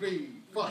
three, four.